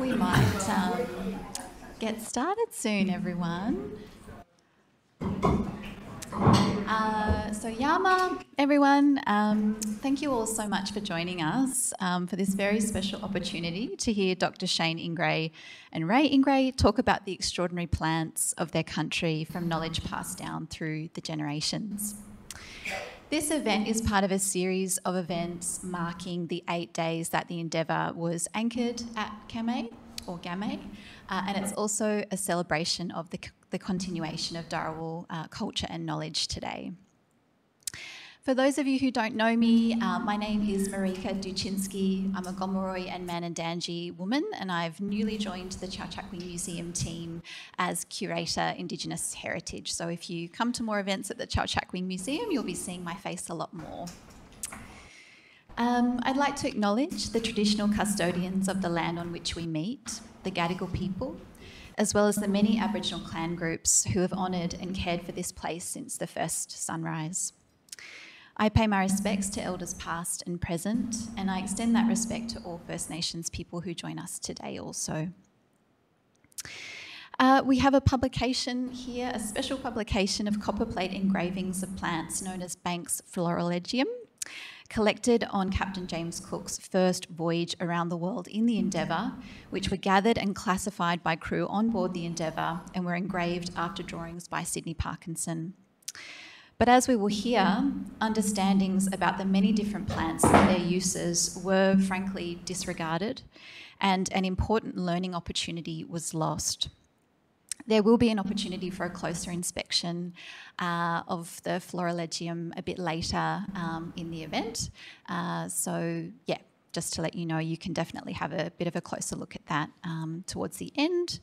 we might um, get started soon, everyone. Uh, so, Yama, everyone, um, thank you all so much for joining us um, for this very special opportunity to hear Dr. Shane Ingrey and Ray Ingrey talk about the extraordinary plants of their country from knowledge passed down through the generations. This event is part of a series of events marking the eight days that the Endeavour was anchored at Kamay or uh, and it's also a celebration of the, the continuation of Dharawal uh, culture and knowledge today. For those of you who don't know me, uh, my name is Marika Duchinsky. I'm a Gomeroi and Manindangi woman, and I've newly joined the Chau Chak Wing Museum team as Curator Indigenous Heritage. So if you come to more events at the Chau Chak Wing Museum, you'll be seeing my face a lot more. Um, I'd like to acknowledge the traditional custodians of the land on which we meet, the Gadigal people, as well as the many Aboriginal clan groups who have honoured and cared for this place since the first sunrise. I pay my respects to elders past and present, and I extend that respect to all First Nations people who join us today also. Uh, we have a publication here, a special publication of copperplate engravings of plants known as Banks Florilegium, collected on Captain James Cook's first voyage around the world in the Endeavour, which were gathered and classified by crew on board the Endeavour and were engraved after drawings by Sydney Parkinson. But as we will hear, understandings about the many different plants and their uses were frankly disregarded, and an important learning opportunity was lost. There will be an opportunity for a closer inspection uh, of the Florilegium a bit later um, in the event. Uh, so, yeah, just to let you know, you can definitely have a bit of a closer look at that um, towards the end.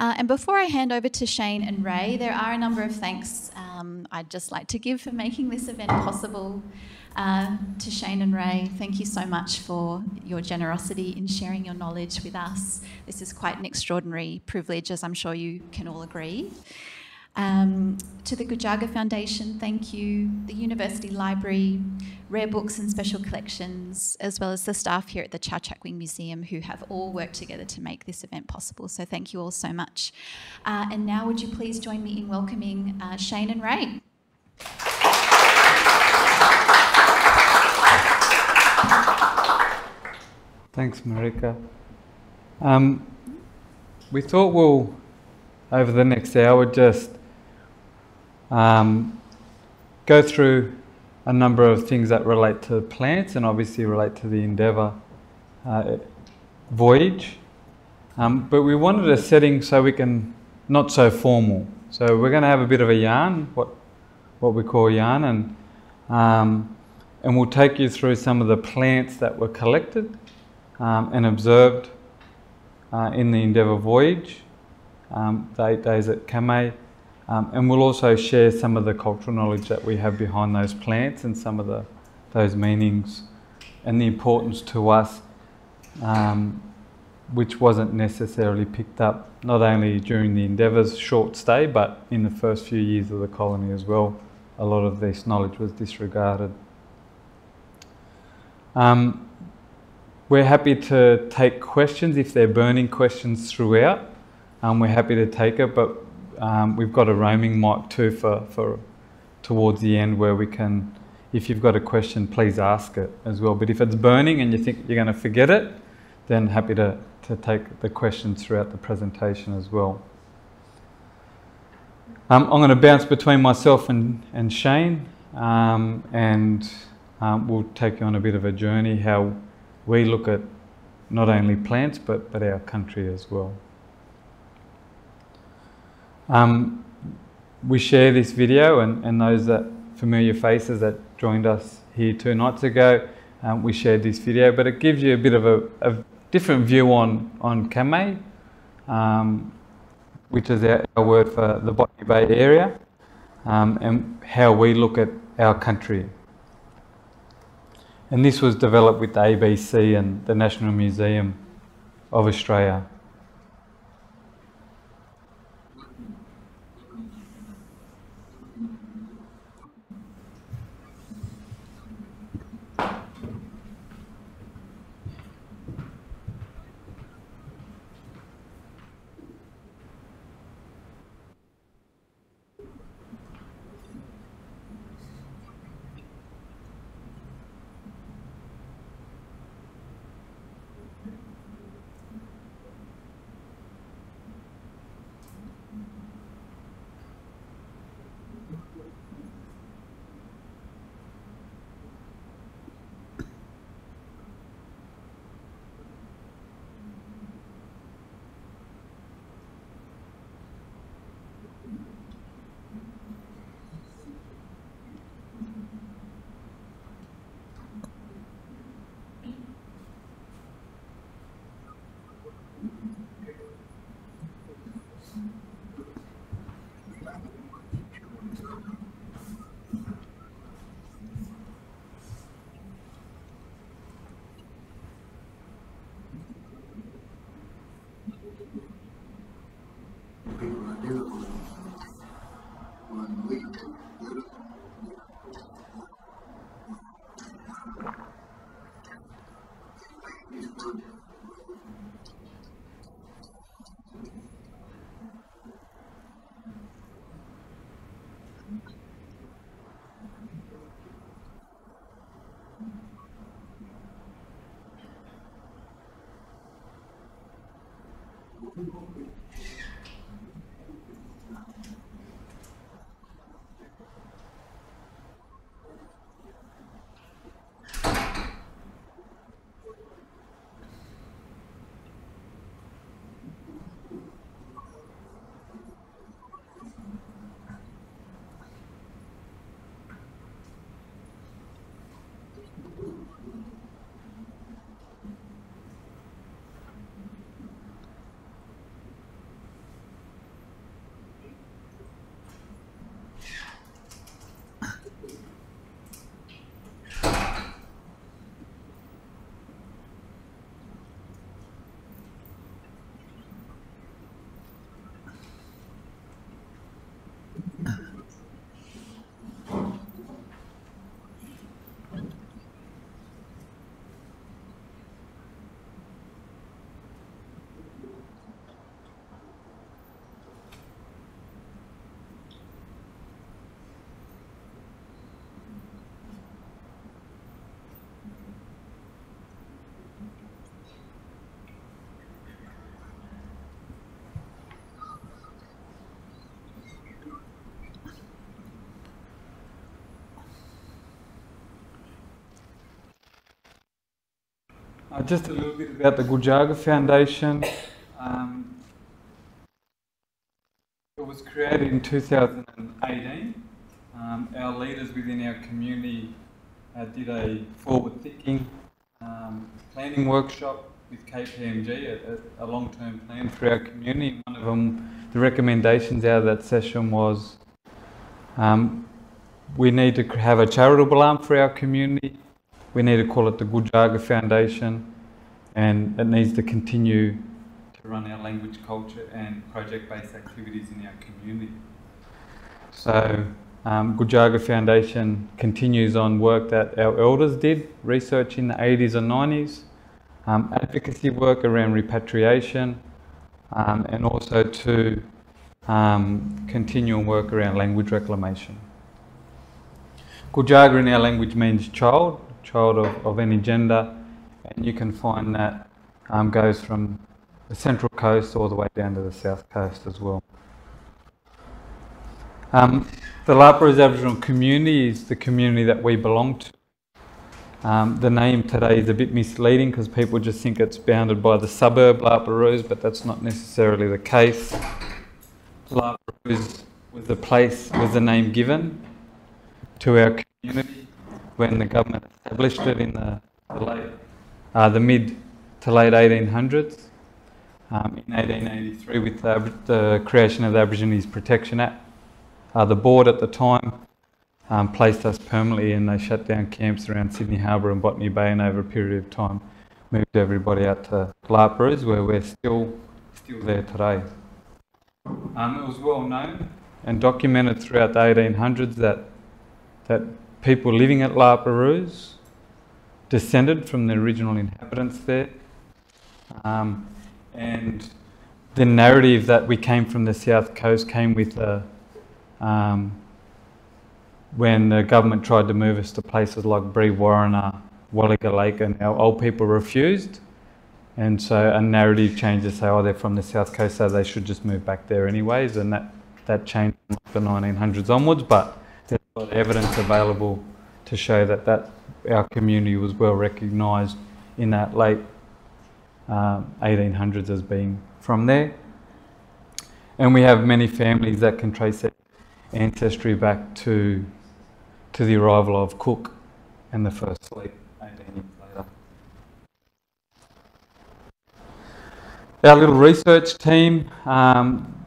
Uh, and before I hand over to Shane and Ray, there are a number of thanks um, I'd just like to give for making this event possible. Uh, to Shane and Ray, thank you so much for your generosity in sharing your knowledge with us. This is quite an extraordinary privilege, as I'm sure you can all agree. Um, to the Gujaga Foundation, thank you, the University Library, Rare Books and Special Collections, as well as the staff here at the Chau Chak Wing Museum who have all worked together to make this event possible. So thank you all so much. Uh, and now would you please join me in welcoming uh, Shane and Ray. Thanks, Marika. Um, we thought we'll, over the next hour, just um, go through a number of things that relate to plants and obviously relate to the Endeavour uh, voyage. Um, but we wanted a setting so we can, not so formal. So we're going to have a bit of a yarn, what, what we call yarn, and, um, and we'll take you through some of the plants that were collected um, and observed uh, in the Endeavour voyage, um, the eight days at Kamay, um, and we'll also share some of the cultural knowledge that we have behind those plants and some of the, those meanings and the importance to us, um, which wasn't necessarily picked up not only during the Endeavour's short stay, but in the first few years of the colony as well. A lot of this knowledge was disregarded. Um, we're happy to take questions if they're burning questions throughout. Um, we're happy to take it, but um, we've got a roaming mic too for, for towards the end where we can, if you've got a question, please ask it as well. But if it's burning and you think you're going to forget it, then happy to, to take the questions throughout the presentation as well. Um, I'm going to bounce between myself and, and Shane um, and um, we'll take you on a bit of a journey how we look at not only plants but, but our country as well. Um, we share this video, and, and those that familiar faces that joined us here two nights ago, um, we shared this video, but it gives you a bit of a, a different view on, on Kamay, um, which is our, our, word for the Botany Bay area, um, and how we look at our country. And this was developed with the ABC and the National Museum of Australia. Uh, just a little bit about the Gujaga Foundation. Um, it was created in 2018. Um, our leaders within our community uh, did a forward thinking um, planning workshop with KPMG, a, a long-term plan for our community. One of them, the recommendations out of that session was um, we need to have a charitable arm for our community. We need to call it the Gujaga Foundation, and it needs to continue to run our language, culture, and project-based activities in our community. So, um, Gujaga Foundation continues on work that our elders did, research in the 80s and 90s, um, advocacy work around repatriation, um, and also to um, continual work around language reclamation. Gujaga in our language means child, child of, of any gender, and you can find that um, goes from the central coast all the way down to the south coast as well. Um, the La Perouse Aboriginal community is the community that we belong to. Um, the name today is a bit misleading because people just think it's bounded by the suburb La but that's not necessarily the case. La Perouse was the place, was the name given to our community when the government established it in the, the late, uh, the mid to late 1800s. Um, in 1883, with the, the, creation of the Aborigines Protection Act, uh, the board at the time um, placed us permanently and they shut down camps around Sydney Harbour and Botany Bay and over a period of time moved everybody out to La Perouse where we're still, still there today. Um, it was well known and documented throughout the 1800s that, that people living at La Perouse descended from the original inhabitants there. Um, and the narrative that we came from the south coast came with a, um, when the government tried to move us to places like Bree Brewarrina, Wallaga Lake, and our old people refused. And so a narrative changed to say, oh, they're from the south coast, so they should just move back there anyways. And that, that changed from the 1900s onwards, but evidence available to show that, that our community was well recognised in that late um, 1800s as being from there. And we have many families that can trace their ancestry back to to the arrival of Cook and the first fleet 18 years later. Our little research team, um,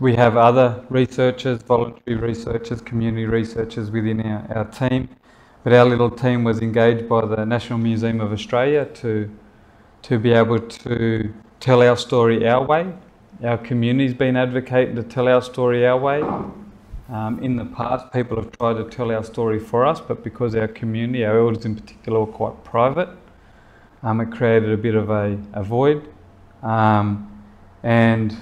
we have other researchers, voluntary researchers, community researchers within our, our team, but our little team was engaged by the National Museum of Australia to, to be able to tell our story our way. Our community's been advocating to tell our story our way. Um, in the past, people have tried to tell our story for us, but because our community, our elders in particular, were quite private, um, it created a bit of a, a void. Um, and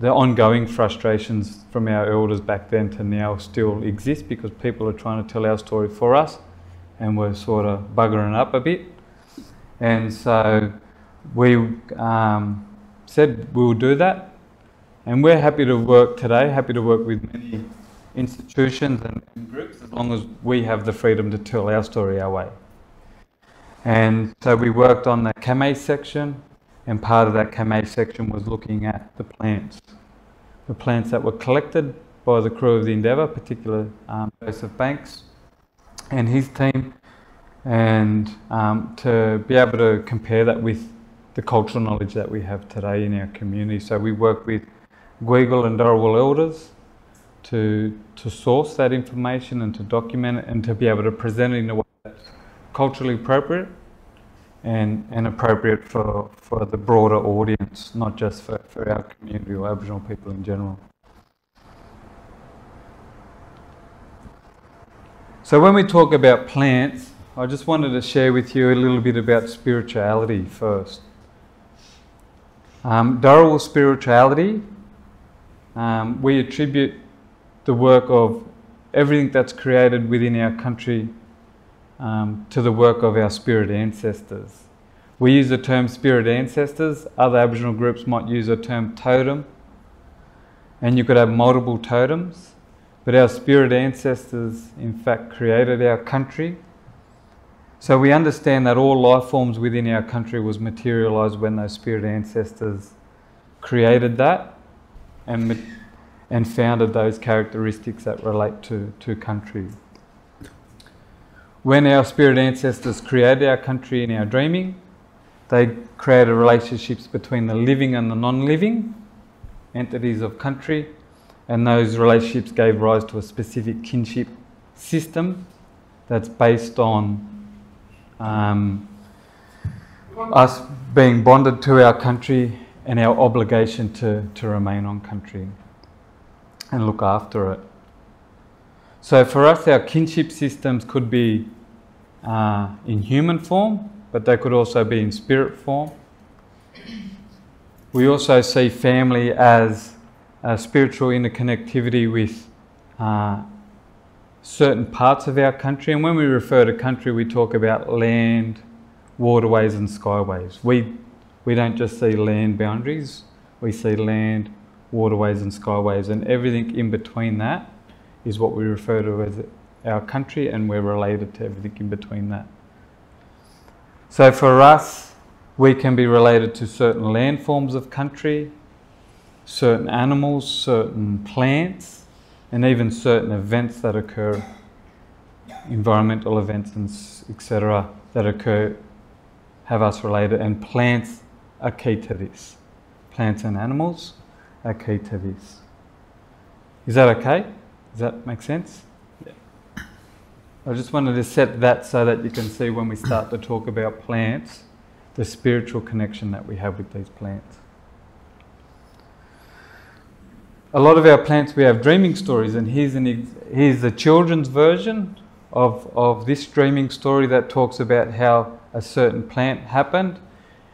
the ongoing frustrations from our elders back then to now still exist because people are trying to tell our story for us and we're sort of buggering up a bit. And so we um, said we'll do that. And we're happy to work today, happy to work with many institutions and, and groups as long as we have the freedom to tell our story our way. And so we worked on the Kamay section, and part of that Kamay section was looking at the plants. The plants that were collected by the crew of the Endeavour, particularly um, Joseph Banks and his team, and um, to be able to compare that with the cultural knowledge that we have today in our community. So we work with Gweagal and Dharawal elders to, to source that information and to document it and to be able to present it in a way that's culturally appropriate and, and appropriate for, for the broader audience, not just for, for our community or Aboriginal people in general. So when we talk about plants, I just wanted to share with you a little bit about spirituality first. Um, spirituality, um, we attribute the work of everything that's created within our country um, to the work of our spirit ancestors. We use the term spirit ancestors, other Aboriginal groups might use the term totem, and you could have multiple totems, but our spirit ancestors, in fact, created our country. So we understand that all life forms within our country was materialized when those spirit ancestors created that and, and founded those characteristics that relate to, to country. When our spirit ancestors created our country in our dreaming, they created relationships between the living and the non living entities of country, and those relationships gave rise to a specific kinship system that's based on um, us being bonded to our country and our obligation to, to remain on country and look after it. So for us, our kinship systems could be uh, in human form, but they could also be in spirit form. We also see family as a spiritual interconnectivity with uh, certain parts of our country. And when we refer to country, we talk about land, waterways, and skyways. We, we don't just see land boundaries, we see land, waterways, and skyways, and everything in between that is what we refer to as our country, and we're related to everything in between that. So for us, we can be related to certain landforms of country, certain animals, certain plants, and even certain events that occur, environmental events and etc. that occur, have us related, and plants are key to this. Plants and animals are key to this. Is that okay? Does that make sense? Yeah. I just wanted to set that so that you can see when we start to talk about plants, the spiritual connection that we have with these plants. A lot of our plants we have dreaming stories, and here's, an, here's a children's version of, of this dreaming story that talks about how a certain plant happened.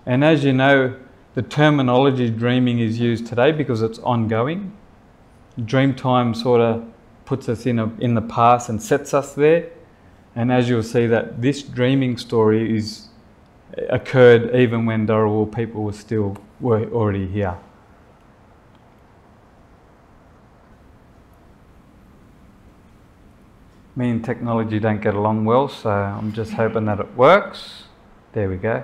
And as you know, the terminology dreaming is used today because it's ongoing. Dream time sort of puts us in, a, in the past and sets us there. And as you'll see, that this dreaming story is uh, occurred even when Dharawal people were still were already here. Me and technology don't get along well, so I'm just hoping that it works. There we go.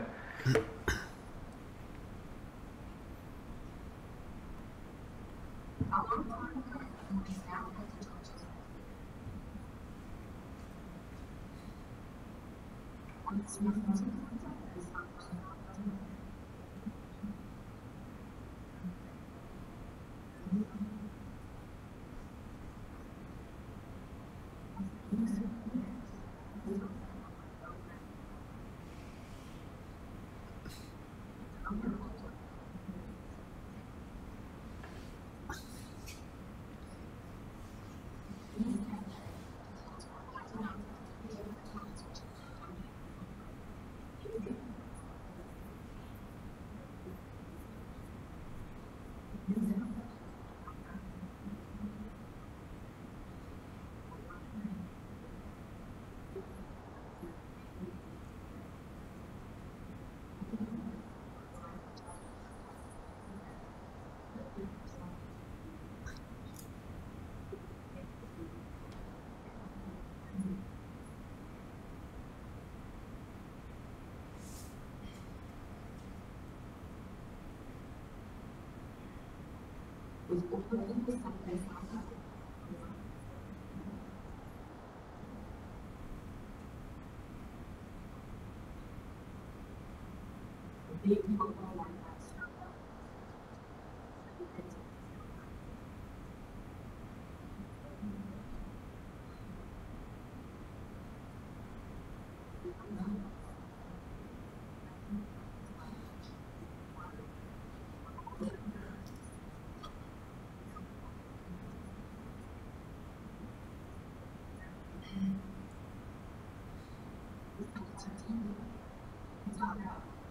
depois, por tudo que.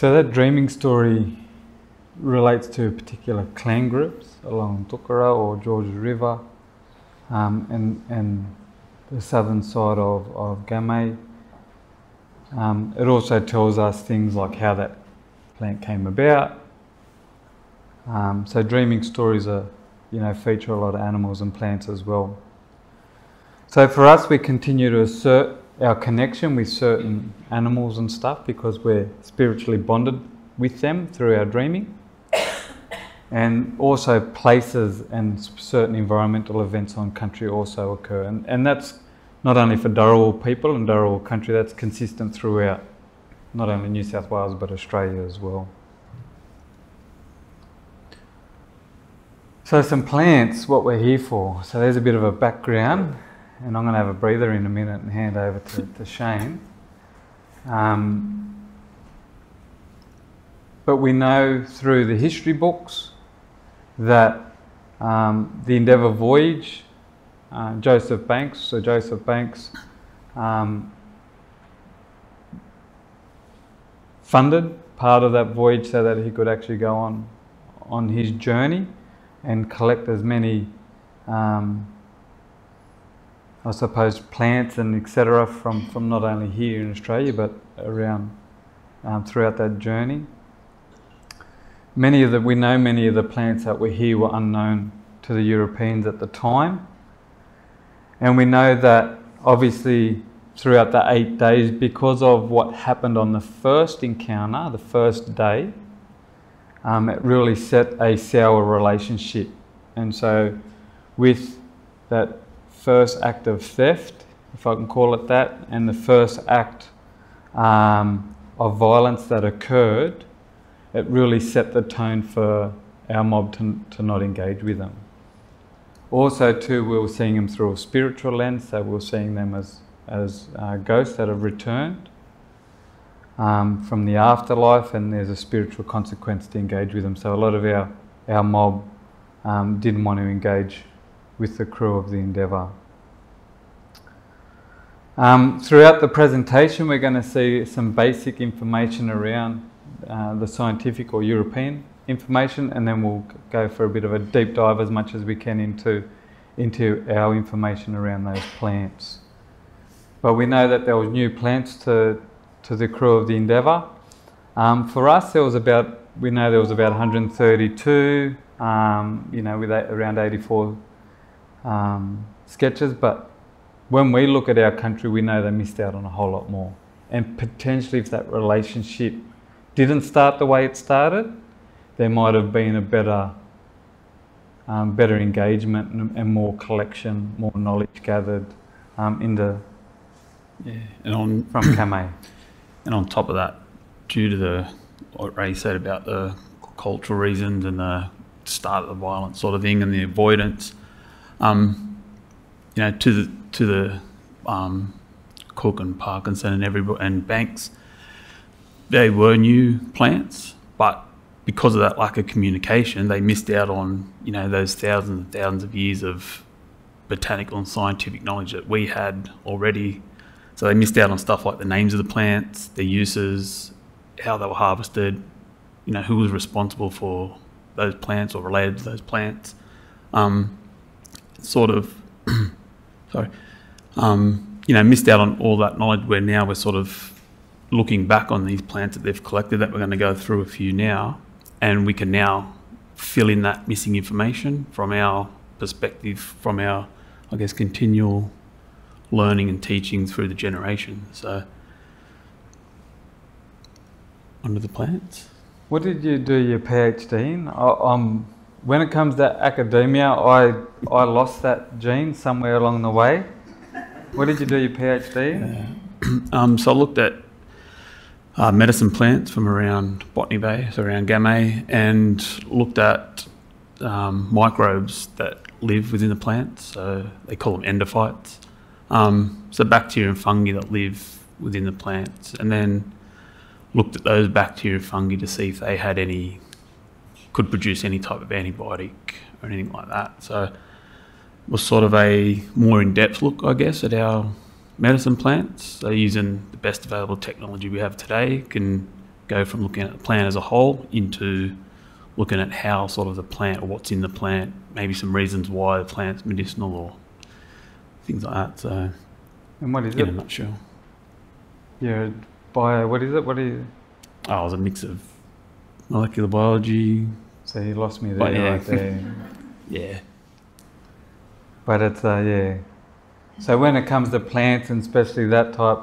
So that dreaming story relates to particular clan groups along Tukara or Georges River um, and, and the southern side of, of Gamay. Um, it also tells us things like how that plant came about. Um, so dreaming stories are, you know, feature a lot of animals and plants as well. So for us, we continue to assert our connection with certain animals and stuff because we're spiritually bonded with them through our dreaming. And also places and certain environmental events on country also occur. And, and that's not only for Dharawal people and Dharawal country, that's consistent throughout not only New South Wales but Australia as well. So some plants, what we're here for. So there's a bit of a background and I'm going to have a breather in a minute and hand over to, to Shane. Um, but we know through the history books that um, the Endeavour voyage, uh, Joseph Banks, so Joseph Banks, um, funded part of that voyage so that he could actually go on on his journey and collect as many um, I suppose, plants and etc. from, from not only here in Australia but around um, throughout that journey. Many of the, we know many of the plants that were here were unknown to the Europeans at the time. And we know that obviously throughout the eight days, because of what happened on the first encounter, the first day, um, it really set a sour relationship. And so, with that first act of theft, if I can call it that, and the first act um, of violence that occurred, it really set the tone for our mob to, to not engage with them. Also, too, we were seeing them through a spiritual lens, so we were seeing them as, as uh, ghosts that have returned um, from the afterlife, and there's a spiritual consequence to engage with them. So, a lot of our, our mob um, didn't want to engage with the crew of the Endeavour. Um, throughout the presentation, we're going to see some basic information around uh, the scientific or European information, and then we'll go for a bit of a deep dive as much as we can into, into our information around those plants. But we know that there was new plants to, to the crew of the Endeavour. Um, for us, there was about, we know there was about 132, um, you know, with around 84 um, sketches, but when we look at our country, we know they missed out on a whole lot more. And potentially, if that relationship didn't start the way it started, there might have been a better, um, better engagement and, and, more collection, more knowledge gathered um, in the yeah, and on from Kamay. And on top of that, due to the what Ray said about the cultural reasons and the start of the violence sort of thing and the avoidance, um, you know, to the to the um, Cook and Parkinson and every and Banks, they were new plants, but because of that lack of communication, they missed out on you know those thousands and thousands of years of botanical and scientific knowledge that we had already. So they missed out on stuff like the names of the plants, their uses, how they were harvested, you know, who was responsible for those plants or related to those plants. Um, sort of, sorry, um, you know, missed out on all that knowledge where now we're sort of looking back on these plants that they've collected that we're going to go through a few now and we can now fill in that missing information from our perspective, from our, I guess, continual learning and teaching through the generations. So, under the plants. What did you do your PhD in? I, um, when it comes to academia, I I lost that gene somewhere along the way. Where did you do your PhD? um, so I looked at uh, medicine plants from around Botany Bay, so around Gamay, and looked at um, microbes that live within the plants. So they call them endophytes. Um, so bacteria and fungi that live within the plants, and then looked at those bacteria and fungi to see if they had any, could produce any type of antibiotic or anything like that. So it was sort of a more in-depth look, I guess, at our medicine plants. So using the best available technology we have today, can go from looking at the plant as a whole into looking at how sort of the plant or what's in the plant, maybe some reasons why the plant's medicinal or things like that. So, And what is in a it? nutshell, Yeah, bio. What is it? What is? oh, it was a mix of molecular biology. So you lost me there. But yeah. Right there. Yeah, But it's uh, yeah. So when it comes to plants and especially that type,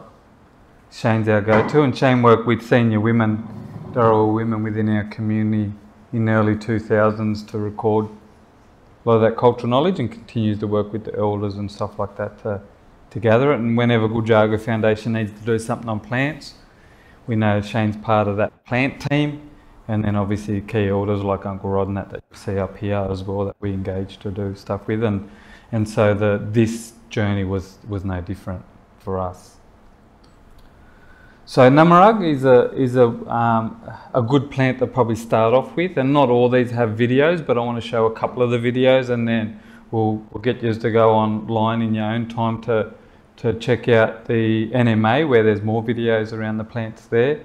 Shane's our go-to. And Shane worked with senior women, there are all women within our community in the early 2000s to record a lot of that cultural knowledge and continues to work with the elders and stuff like that to, to gather it. And whenever Gujaga Foundation needs to do something on plants, we know Shane's part of that plant team. And then obviously key elders like Uncle Rod and that that you see up here as well that we engage to do stuff with. And and so the this journey was was no different for us. So namarag is a is a um, a good plant to probably start off with, and not all these have videos, but I want to show a couple of the videos, and then we'll we'll get you to go online in your own time to to check out the NMA where there's more videos around the plants there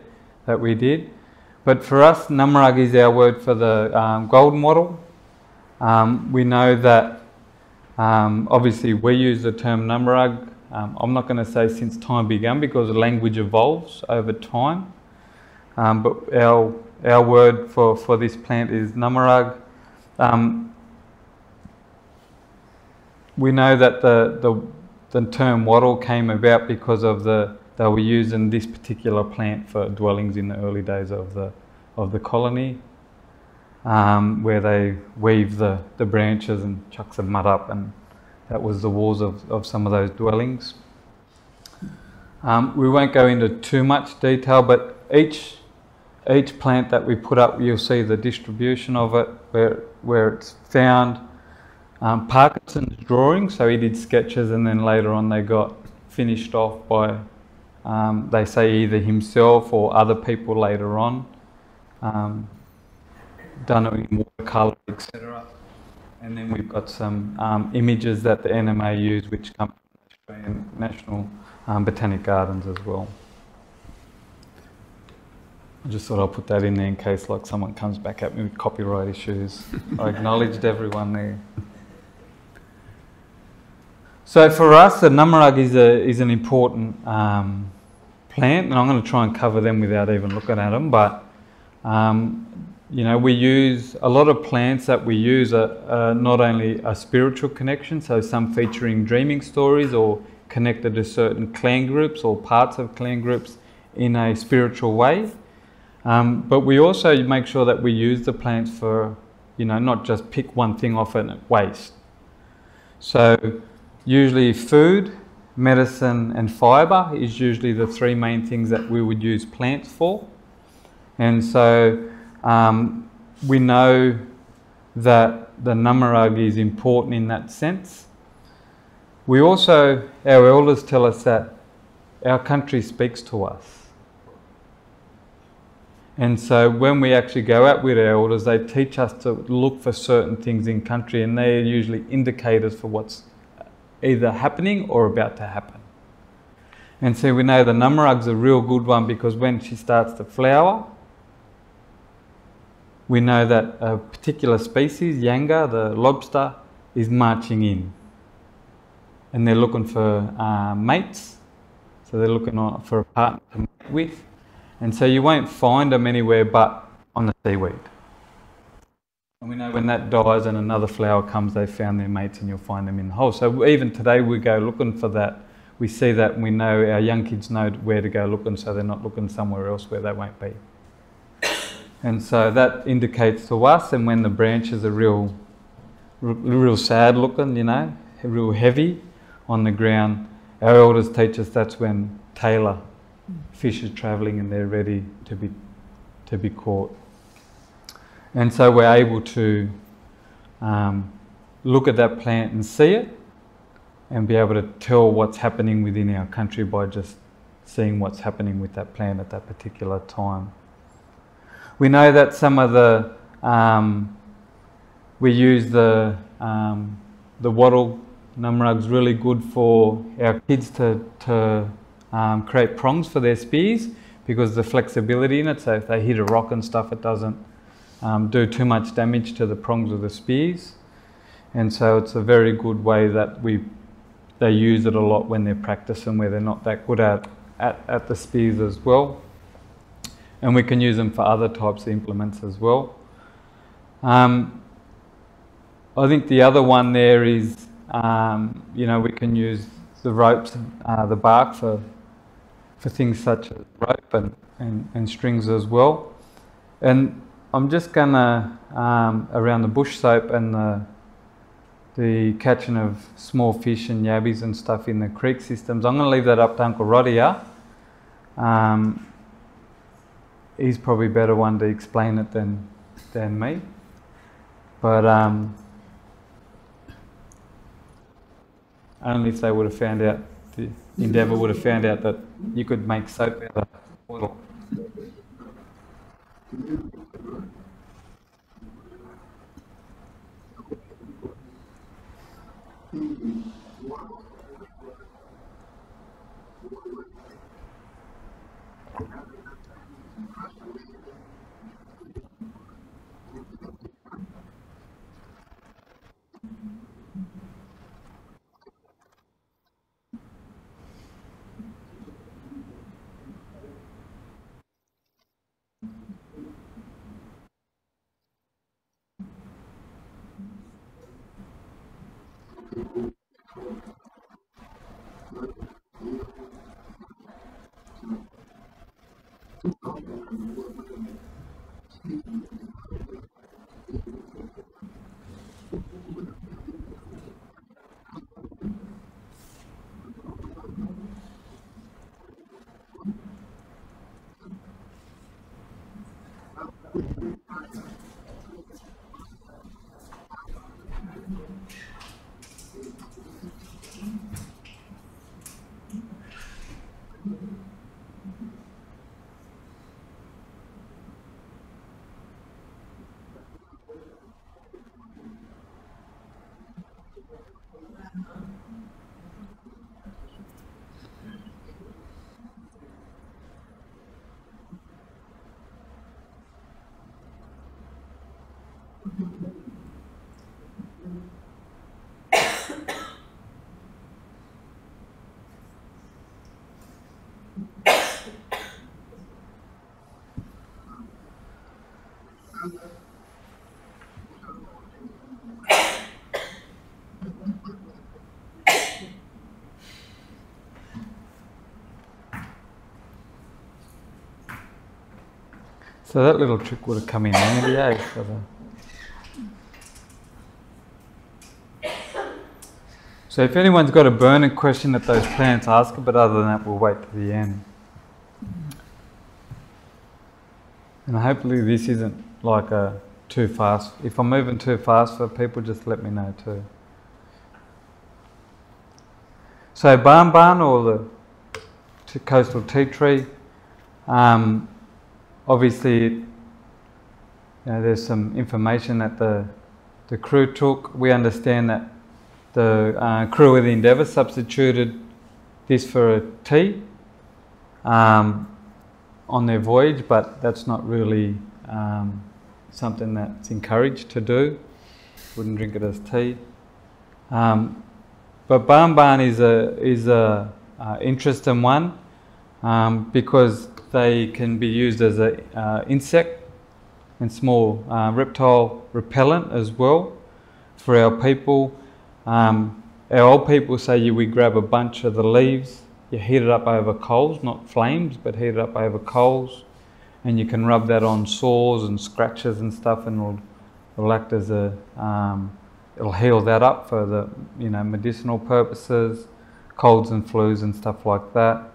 that we did. But for us, namarag is our word for the um, golden wattle. Um, we know that um, obviously we use the term namarag. Um, I'm not going to say since time began because language evolves over time. Um, but our our word for, for this plant is namarag. Um, we know that the, the the term wattle came about because of the they were using this particular plant for dwellings in the early days of the of the colony, um, where they weave the, the branches and chuck some mud up, and that was the walls of, of some of those dwellings. Um, we won't go into too much detail, but each each plant that we put up, you'll see the distribution of it, where where it's found. Um, Parkinson's drawing, so he did sketches, and then later on they got finished off by, um, they say either himself or other people later on, um, done it in watercolour, etc. And then we've got some um, images that the NMA use, which come from the Australian National um, Botanic Gardens as well. I just thought I'll put that in there in case like someone comes back at me with copyright issues. I acknowledged everyone there. So for us, the namarag is, a, is an important um, plant, and I'm going to try and cover them without even looking at them. But um, you know, we use a lot of plants that we use are, are not only a spiritual connection, so some featuring dreaming stories or connected to certain clan groups or parts of clan groups in a spiritual way. Um, but we also make sure that we use the plants for, you know, not just pick one thing off and waste. So usually food, medicine and fibre is usually the three main things that we would use plants for. And so um, we know that the namarag is important in that sense. We also, our elders tell us that our country speaks to us. And so when we actually go out with our elders, they teach us to look for certain things in country, and they are usually indicators for what's either happening or about to happen. And so we know the namarag's a real good one because when she starts to flower, we know that a particular species, Yanga, the lobster, is marching in. And they're looking for uh, mates. So they're looking for a partner to mate with. And so you won't find them anywhere but on the seaweed. And we know when that dies and another flower comes, they've found their mates and you'll find them in the hole. So even today we go looking for that. We see that and we know our young kids know where to go looking so they're not looking somewhere else where they won't be. And so that indicates to us, and when the branches are real, real sad looking, you know, real heavy on the ground, our elders teach us that's when tailor mm. fish is travelling and they're ready to be to be caught. And so we're able to um, look at that plant and see it, and be able to tell what's happening within our country by just seeing what's happening with that plant at that particular time. We know that some of the um, we use the um, the wattle namarag's really good for our kids to to um, create prongs for their spears because the flexibility in it. So if they hit a rock and stuff, it doesn't um, do too much damage to the prongs of the spears. And so it's a very good way that we they use it a lot when they're practicing where they're not that good at, at, at the spears as well. And we can use them for other types of implements as well. Um, I think the other one there is, um, you know, we can use the ropes, uh, the bark for for things such as rope and, and, and strings as well. And I'm just gonna um, around the bush soap and the the catching of small fish and yabbies and stuff in the creek systems. I'm going to leave that up to Uncle Roddy. Um, he's probably a better one to explain it than than me. But um, only if they would have found out, the Endeavour would have found out that you could make soap out of oil. Mm-hmm. So that little trick would have come in handy, eh? For the... So if anyone's got a burning question that those plants ask, but other than that, we'll wait to the end. And hopefully this isn't like a too fast. If I'm moving too fast for people, just let me know too. So barnbarn or the coastal tea tree, um, obviously, you know, there's some information that the the crew took. We understand that the uh, crew of the Endeavour substituted this for a tea um, on their voyage, but that's not really um, something that's encouraged to do. Wouldn't drink it as tea. Um, but barnbarn is a is a uh, interesting one um, because they can be used as an uh, insect and small uh, reptile repellent as well for our people. Um, our old people say you we grab a bunch of the leaves, you heat it up over coals, not flames, but heat it up over coals, and you can rub that on sores and scratches and stuff, and it'll, it'll act as a um, it'll heal that up for the you know medicinal purposes, colds and flus and stuff like that.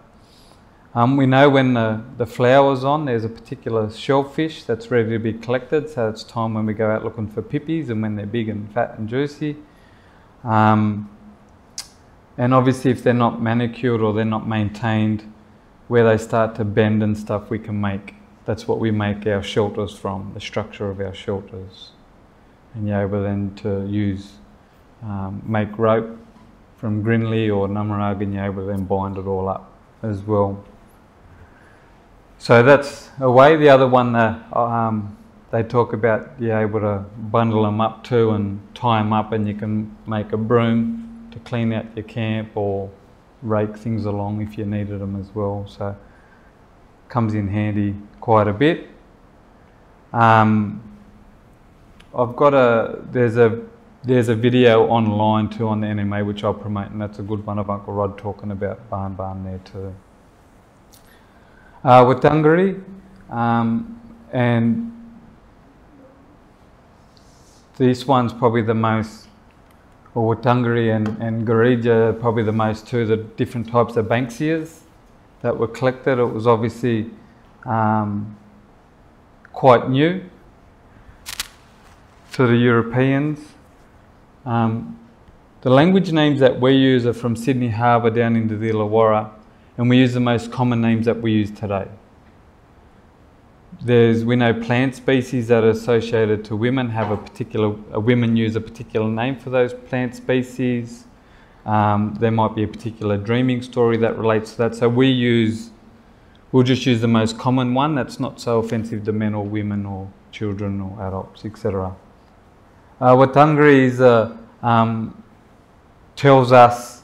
Um, we know when the, the flower's on, there's a particular shellfish that's ready to be collected, so it's time when we go out looking for pippies and when they're big and fat and juicy. Um, and obviously, if they're not manicured or they're not maintained, where they start to bend and stuff, we can make that's what we make our shelters from, the structure of our shelters. And you're able then to use, um, make rope from Grin Lee or Namarag and you're able to then bind it all up as well. So that's a way. The other one that um, they talk about, you're able to bundle them up too and tie them up, and you can make a broom to clean out your camp or rake things along if you needed them as well. So comes in handy quite a bit. Um, I've got a there's a there's a video online too on the NMA which I'll promote, and that's a good one of Uncle Rod talking about barn barn there too. Uh, with Dungary, um, and this one's probably the most, or with Wurundjeri and, and Garija probably the most two the different types of Banksias that were collected. It was obviously um, quite new to the Europeans. Um, the language names that we use are from Sydney Harbour down into the Illawarra, and we use the most common names that we use today. There's, we know plant species that are associated to women have a particular, women use a particular name for those plant species. Um, there might be a particular dreaming story that relates to that. So we use, we'll just use the most common one that's not so offensive to men or women or children or adults, etc. Uh, Watangri is, uh, um, tells us,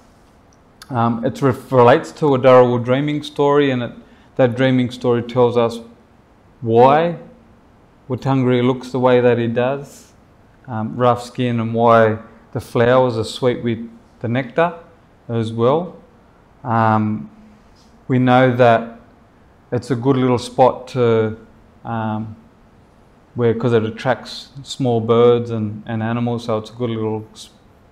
um, it relates to a Dharawal dreaming story and it, that dreaming story tells us why Watangri looks the way that he does, um, rough skin, and why the flowers are sweet with the nectar as well. Um, we know that it's a good little spot to um, where because it attracts small birds and, and animals, so it's a good little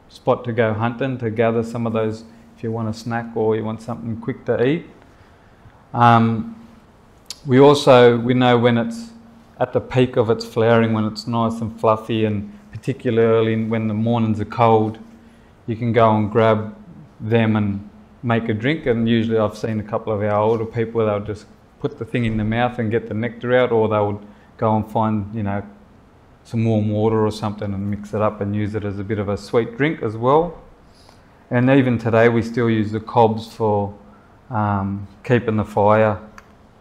spot to go hunting to gather some of those if you want a snack or you want something quick to eat. Um, we also we know when it's at the peak of its flowering, when it's nice and fluffy, and particularly when the mornings are cold, you can go and grab them and make a drink. And usually, I've seen a couple of our older people they'll just put the thing in the mouth and get the nectar out, or they would go and find you know some warm water or something and mix it up and use it as a bit of a sweet drink as well. And even today, we still use the cobs for um, keeping the fire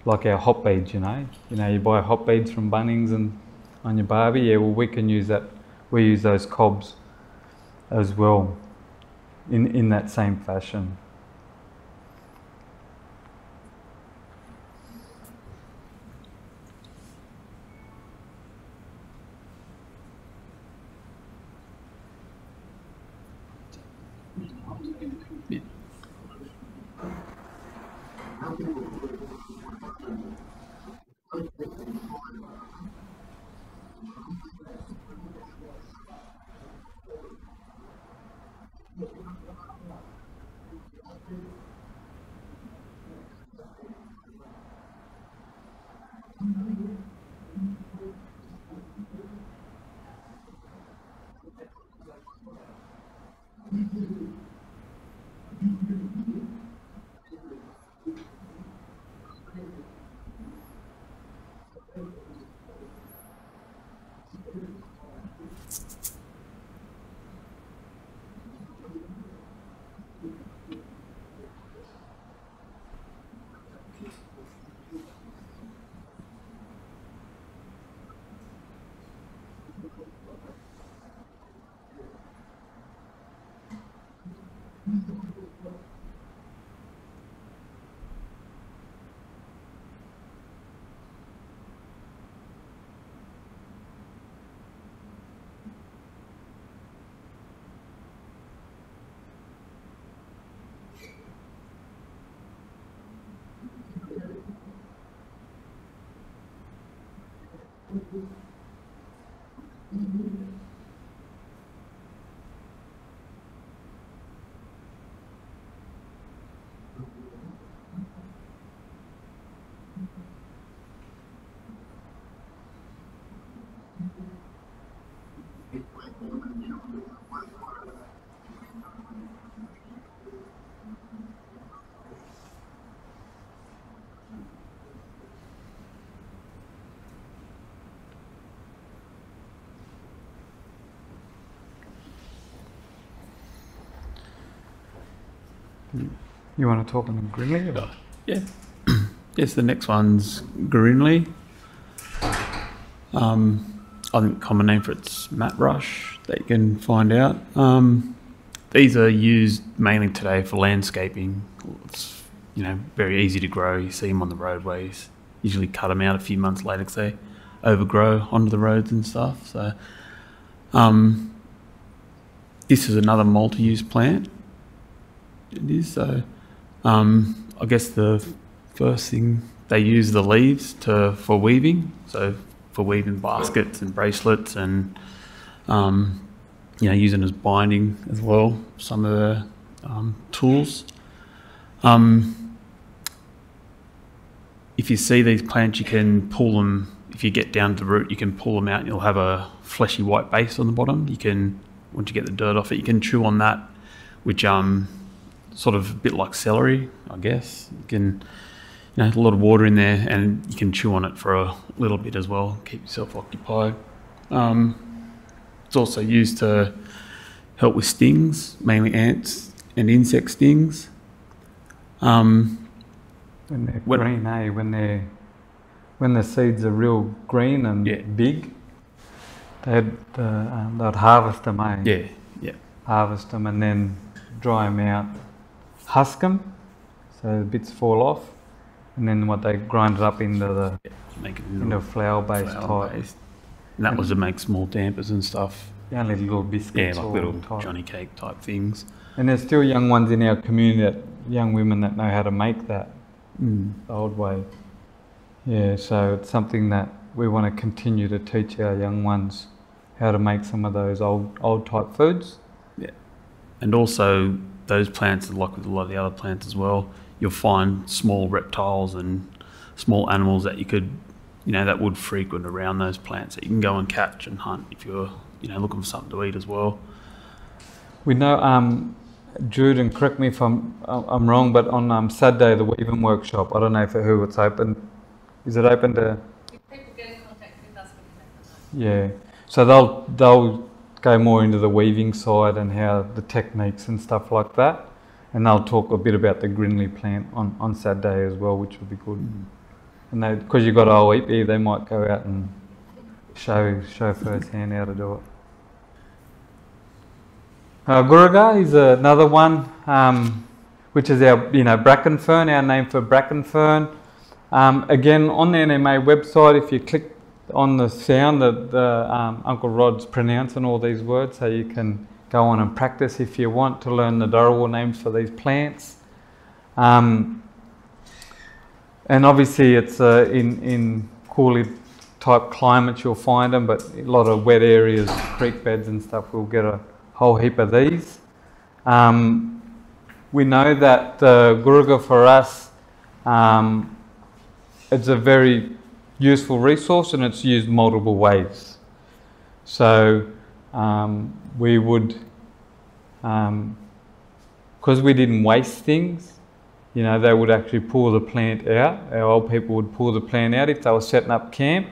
like our hot beads, you know. You know, you buy hot beads from Bunnings and on your barbie. Yeah, well, we can use that. We use those cobs as well in, in that same fashion. E questo è il mio You want to talk on Grinley? Yeah. Yes, the next one's Grinley. Um, I think common name for it's mat rush that you can find out. Um, these are used mainly today for landscaping. It's you know very easy to grow. You see them on the roadways. Usually cut them out a few months later because they overgrow onto the roads and stuff. So um, this is another multi-use plant. It is so. Um, I guess the first thing they use the leaves to for weaving. So for weaving baskets and bracelets and um, you know using as binding as well. Some of the um, tools. Um, if you see these plants, you can pull them. If you get down to the root, you can pull them out, and you'll have a fleshy white base on the bottom. You can once you get the dirt off it, you can chew on that, which um sort of a bit like celery, I guess. You can you know, a lot of water in there, and you can chew on it for a little bit as well, keep yourself occupied. Um, it's also used to help with stings, mainly ants and insect stings. Um, When they're When- green, eh? When they when the seeds are real green and Yeah. big, they'd uh, um, they'd harvest them, eh? yeah, yeah, Harvest them and then dry them out, husk them, so the bits fall off, and then what they grind it up into the make it into a flour-based flour type. based. And that was to make small dampers and stuff. Yeah, only little Yeah, biscuits like or little type. Johnny cake type things. And there's still young ones in our community, that, young women that know how to make that Mm. the old way. Yeah, so it's something that we want to continue to teach our young ones how to make some of those old old type foods. Yeah, and also, those plants, like with a lot of the other plants as well, you'll find small reptiles and small animals that you could, you know, that would frequent around those plants that you can go and catch and hunt if you're, you know, looking for something to eat as well. We know, um, Jude, and correct me if I'm I'm wrong, but on um, Saturday the weaving workshop, I don't know for who it's open. Is it open to? If people get in contact with us, we can let them know. Yeah. So they'll they'll go more into the weaving side and how the techniques and stuff like that, and they'll talk a bit about the Grinley plant on, on Saturday as well, which will be good. And because you've got OEP, they might go out and show show firsthand how to do it. Uh, Gurugha is another one, um, which is our you know bracken fern, our name for bracken fern. Um, again, on the NMA website, if you click on the sound that the, um, Uncle Rod's pronouncing all these words, so you can go on and practice if you want to learn the Dharawal names for these plants. Um, and obviously, it's uh, in in cooler type climates you'll find them, but a lot of wet areas, creek beds and stuff, we'll get a whole heap of these. Um, we know that uh, Gurugha for us, um, it's a very useful resource and it's used multiple ways. So um, we would, because we didn't waste things, you know, they would actually pull the plant out. Our old people would pull the plant out if they were setting up camp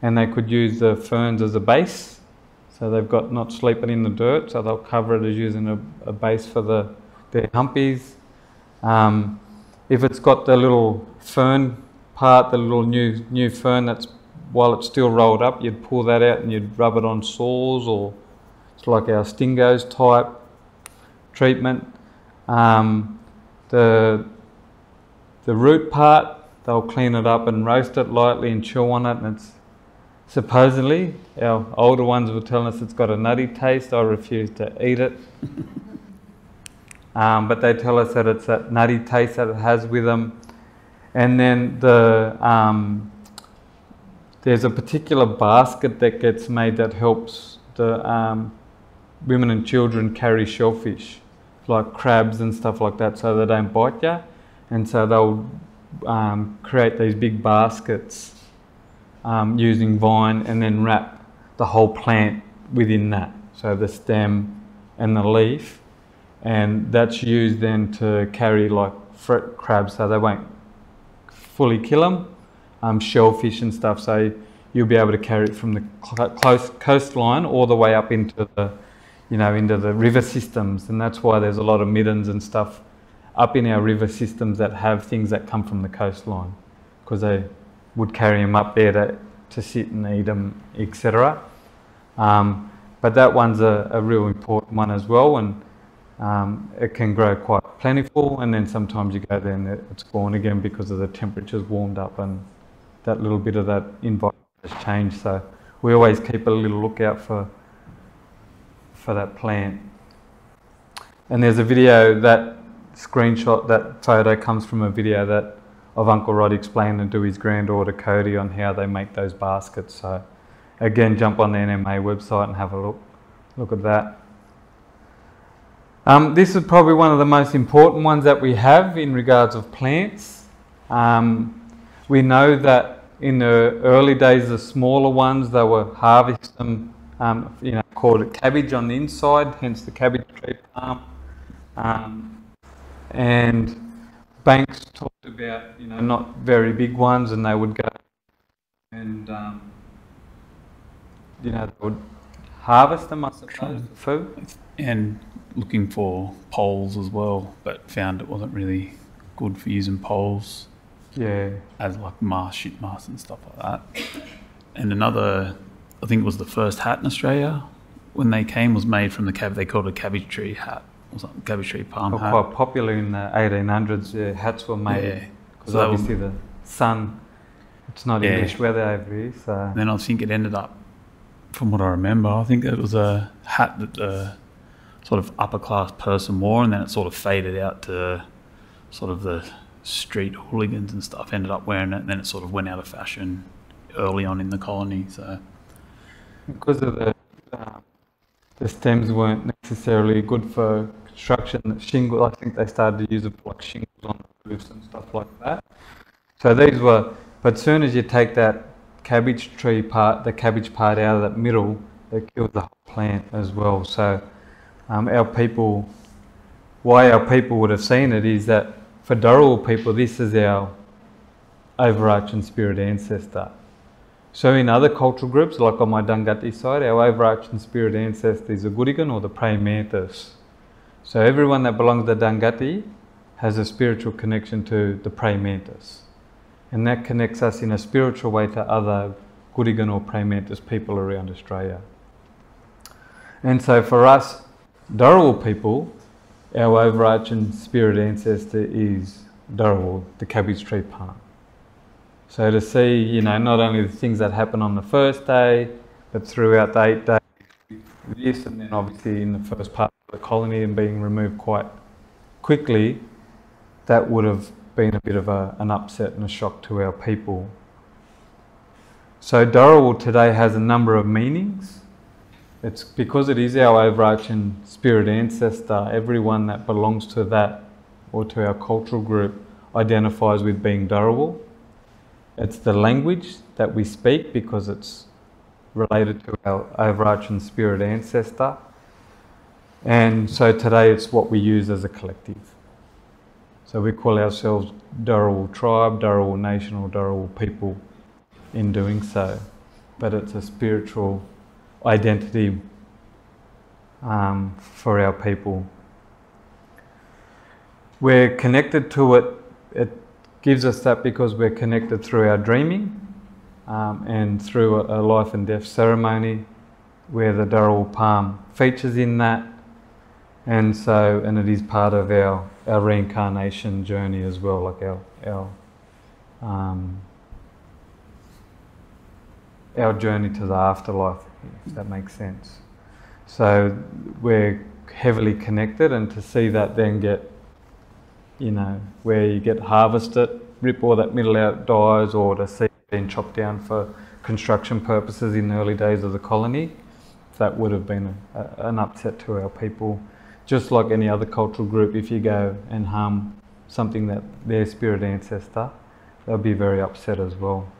and they could use the ferns as a base. So they've got not sleeping in the dirt, so they'll cover it as using a, a base for the, their humpies. Um, if it's got the little fern part, the little new new fern that's while it's still rolled up, you'd pull that out and you'd rub it on sores or it's like our Stingose type treatment. Um, the the root part, they'll clean it up and roast it lightly and chew on it, and it's supposedly our older ones were telling us it's got a nutty taste. I refuse to eat it. Um, but they tell us that it's that nutty taste that it has with them. And then the um, there's a particular basket that gets made that helps the um, women and children carry shellfish, like crabs and stuff like that, so they don't bite you. And so they'll um, create these big baskets um, using vine and then wrap the whole plant within that. So the stem and the leaf, and that's used then to carry like crabs, so they won't fully kill them. Um, shellfish and stuff, so you'll be able to carry it from the cl- close coastline all the way up into the, you know, into the river systems, and that's why there's a lot of middens and stuff up in our river systems that have things that come from the coastline. because they would carry them up there to, to sit and eat them, etc. Um, but that one's a, a real important one as well, and um, it can grow quite plentiful, and then sometimes you go there and it's gone again because of the temperatures warmed up and that little bit of that environment has changed. So we always keep a little lookout for for that plant. And there's a video that screenshot, that photo comes from a video that of Uncle Rod explaining to his granddaughter Cody on how they make those baskets. So again, jump on the NMA website and have a look look at that. Um, this is probably one of the most important ones that we have in regards of plants. Um, we know that in the early days, the smaller ones, they were harvested, um, you know, called it cabbage on the inside, hence the cabbage tree palm. Um, and Banks talked about, you know, not very big ones, and they would go and, um, you know, they would harvest them, I suppose, for food. And looking for poles as well, but found it wasn't really good for using poles. Yeah. As like mast, ship mast and stuff like that. And another, I think it was the first hat in Australia when they came was made from the cab. They called it a cabbage tree hat or something, cabbage tree palm well, hat. Quite popular in the 1800s. Yeah, hats were made because So- obviously the sun. It's not Yeah. English weather over here, so And then I think it ended up, from what I remember, I think it was a hat that the sort of upper class person wore, and then it sort of faded out to sort of the street hooligans and stuff ended up wearing it, and then it sort of went out of fashion early on in the colony. So because of the um, the stems weren't necessarily good for construction. Shingle, I think they started to use it like shingles on the roofs and stuff like that. So these were, but as soon as you take that cabbage tree part, the cabbage part out of that middle, it kills the whole plant as well. So um, our people, why our people would have seen it is that for Dharawal people, this is our overarching spirit ancestor. So in other cultural groups, like on my Dungati side, our overarching spirit ancestor is the Gurigan or the praying mantis. So everyone that belongs to Dungati has a spiritual connection to the praying mantis. And that connects us in a spiritual way to other Gurigan or praying mantis people around Australia. And so for us, Dharawal people, our overarching spirit ancestor is Dharawal, the cabbage tree palm. So to see, you know, not only the things that happen on the first day, but throughout the eight days, this, and then obviously in the first part of the colony and being removed quite quickly, that would have been a bit of a, an upset and a shock to our people. So Dharawal today has a number of meanings. It's because it is our overarching spirit ancestor, everyone that belongs to that or to our cultural group identifies with being Dharawal. It's the language that we speak because it's related to our overarching spirit ancestor. And so today it's what we use as a collective. So we call ourselves Dharawal tribe, Dharawal nation, or Dharawal people in doing so. But it's a spiritual identity um, for our people. We're connected to it. It gives us that because we're connected through our dreaming um, and through a, life and death ceremony where the Dharawal palm features in that. And so, and it is part of our, our reincarnation journey as well, like our, our, um, our journey to the afterlife, if that makes sense. So we're heavily connected, and to see that then get you know, where you get harvested, rip all that middle out, dies, or to see it being chopped down for construction purposes in the early days of the colony. That would have been a, a, an upset to our people. Just like any other cultural group, if you go and harm something that their spirit ancestor, they'll be very upset as well.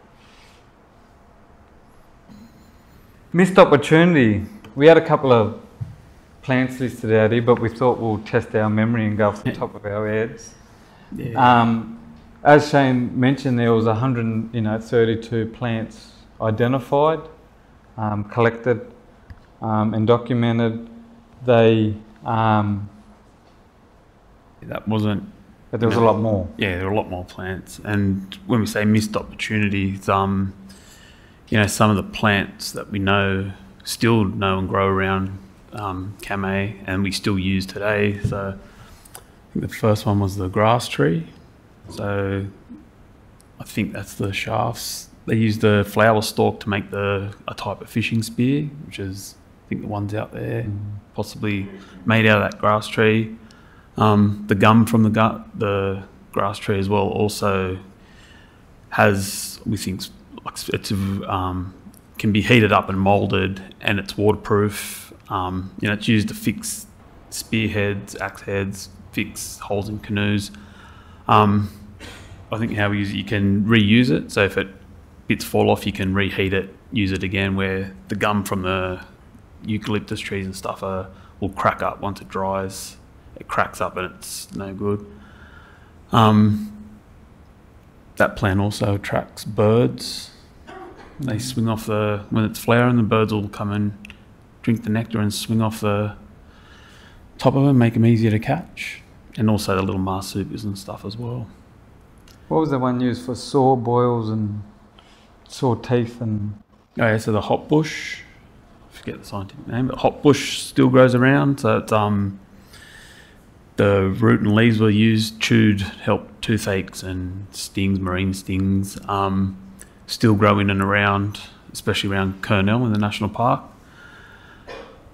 Missed opportunity. We had a couple of plants listed out here, but we thought we'll test our memory and go off the top of our heads. yeah, Um, as Shane mentioned, there was 100, you know, 32 plants identified, um, collected, um, and documented. They, um, that wasn't But there was a lot more. Yeah, there were a lot more plants. And when we say missed opportunities, um, you know, some of the plants that we know still know and grow around um, Kamay and we still use today. So I think the first one was the grass tree. So I think that's the shafts. They use the flower stalk to make the a type of fishing spear, which is I think the ones out there, mm. possibly made out of that grass tree. Um, the gum from the gu- the grass tree as well also has we think it's um, can be heated up and molded and it's waterproof. Um, you know, it's used to fix spearheads, axe heads, fix holes in canoes. Um, I think how we use it, you can reuse it. So if it bits fall off, you can reheat it, use it again. Where the gum from the eucalyptus trees and stuff are, will crack up once it dries. It cracks up and it's no good. Um, that plant also attracts birds. They swing off the when it's flowering. The birds will come and drink the nectar and swing off the top of them, make them easier to catch, and also the little marsupials and stuff as well. What was the one used for sore boils and sore teeth and? Oh yeah, so the hop bush. I forget the scientific name, but hop bush still grows around. So it's um, the root and leaves were used, chewed, help toothaches and stings, marine stings. Um, still grow in and around, especially around Kurnell in the national park.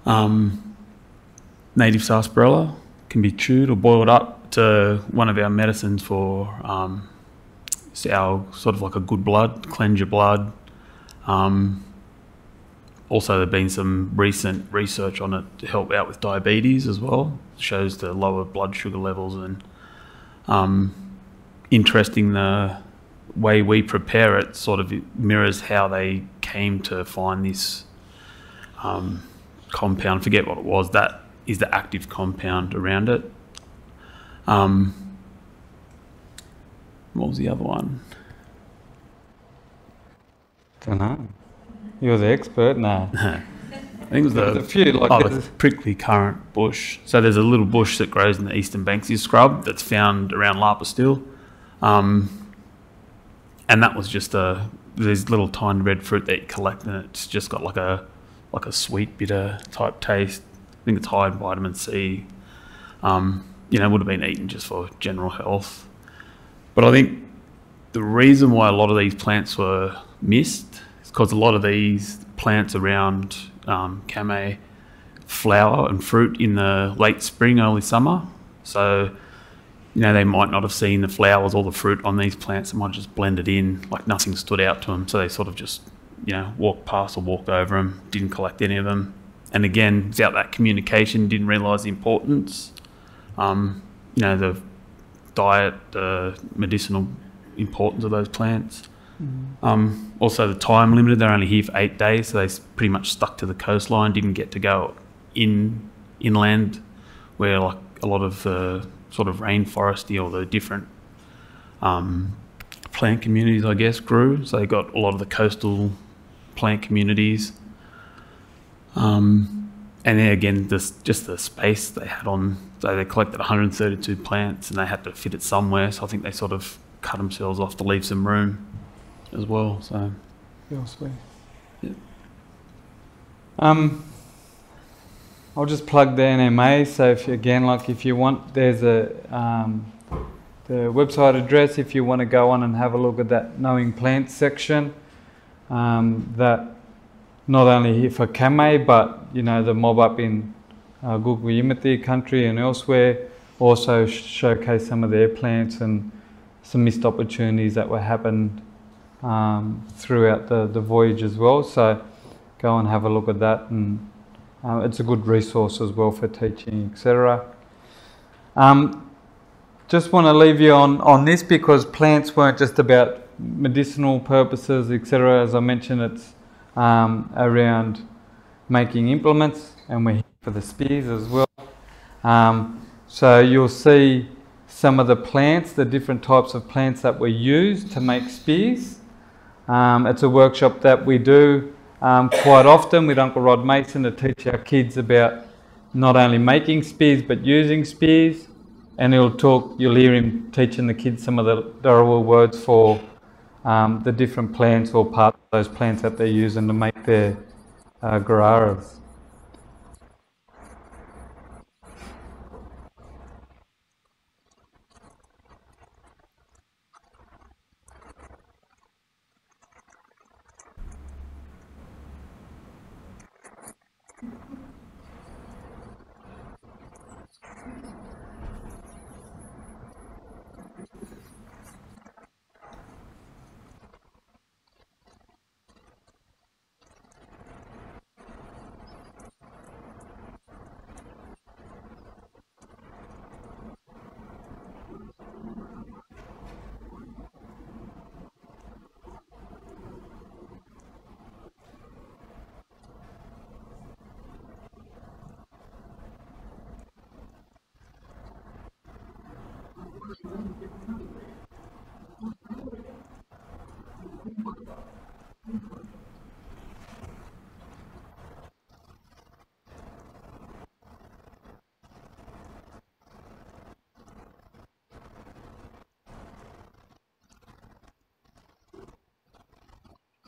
Um, native sarsaparilla can be chewed or boiled up to one of our medicines for um, our sort of like a good blood, cleanse your blood. Um, also, there's been some recent research on it to help out with diabetes as well. It shows the lower blood sugar levels and um, interesting the way we prepare it sort of mirrors how they came to find this um, compound. Forget what it was. That is the active compound around it. Um, what was the other one? Don't know. You're the expert now. I think it was the, a few like oh, the prickly currant bush. So there's a little bush that grows in the eastern Banksia scrub that's found around Lapa still. Um, and that was just a these little tiny red fruit that you collect, and it's just got like a like a sweet bitter type taste. I think it's high in vitamin C. Um, you know, would have been eaten just for general health. But I think the reason why a lot of these plants were missed is because a lot of these plants around um, Kamay flower and fruit in the late spring, early summer. So you know, they might not have seen the flowers or the fruit on these plants. They might have just blended in, like nothing stood out to them. So they sort of just, you know, walked past or walked over them, didn't collect any of them. And again, without that communication, didn't realise the importance. Um, you know, the diet, the medicinal importance of those plants. Mm-hmm. Um, also, the time limited. They're only here for eight days, so they pretty much stuck to the coastline. Didn't get to go in inland, where like a lot of the sort of rainforesty or the different um, plant communities, I guess, grew. So they got a lot of the coastal plant communities. Um, and then again, this, just the space they had on, so they collected 132 plants and they had to fit it somewhere. So I think they sort of cut themselves off to leave some room as well. So, yeah, sweet. Yeah. Um, I'll just plug the NMA. So if again, like if you want, there's a um, the website address if you want to go on and have a look at that knowing plants section. Um, that not only here for Kamay, but you know the mob up in uh, Gulgul country and elsewhere also showcase some of their plants and some missed opportunities that were happened um, throughout the, the voyage as well. So go and have a look at that and uh, it's a good resource as well for teaching, etc. Um, just want to leave you on, on this because plants weren't just about medicinal purposes, etc. As I mentioned, it's um, around making implements, and we're here for the spears as well. Um, so you'll see some of the plants, the different types of plants that we use to make spears. Um, it's a workshop that we do um, quite often with Uncle Rod Mason to teach our kids about not only making spears but using spears. and he'll talk. You'll hear him teaching the kids some of the Dharawal words for um, the different plants or parts of those plants that they're using to make their uh, gararas.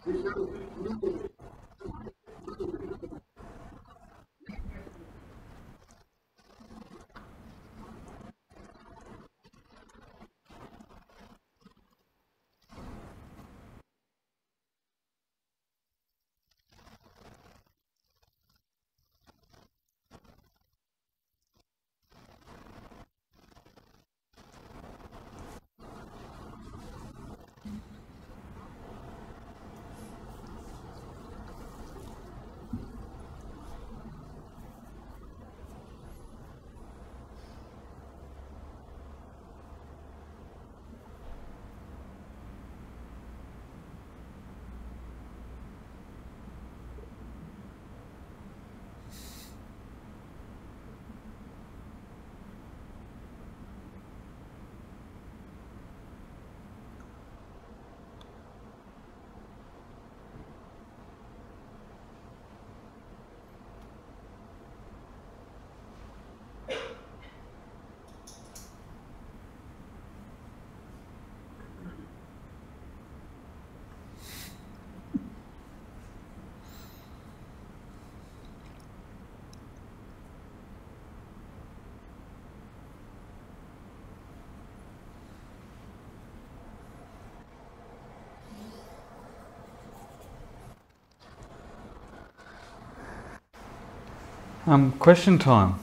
Thank. Um, question time.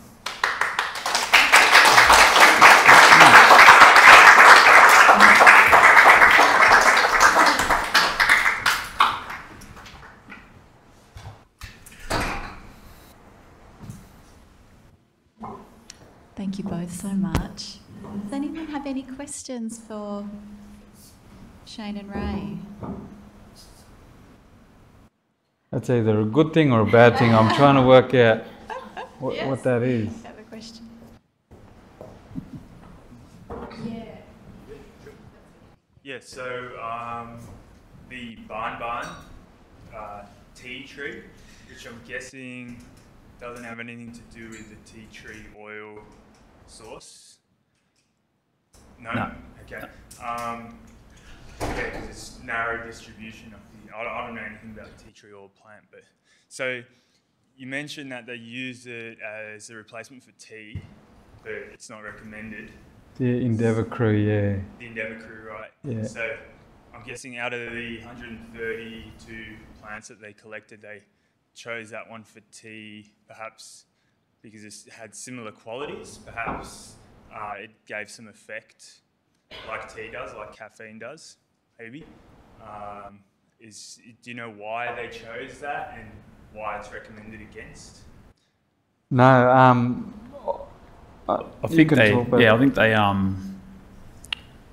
Thank you both so much. Does anyone have any questions for Shane and Ray? That's either a good thing or a bad thing. I'm trying to work out what, Yes. what that is. I have a question. Yeah, Yeah, so um, the barn barn uh, tea tree, which I'm guessing doesn't have anything to do with the tea tree oil source. No. No. Okay. Um, yeah, because it's narrow distribution of the. I don't, I don't know anything about the tea tree oil plant, but so you mentioned that they use it as a replacement for tea, but it's not recommended The Endeavour crew, yeah. the Endeavour crew, right? Yeah. So I'm guessing out of the 132 plants that they collected, they chose that one for tea, perhaps because it had similar qualities. Perhaps uh, it gave some effect, like tea does, like caffeine does, maybe. Um, is do you know why they chose that and why it's recommended against? No, um, I you think they, talk yeah, I think they, um,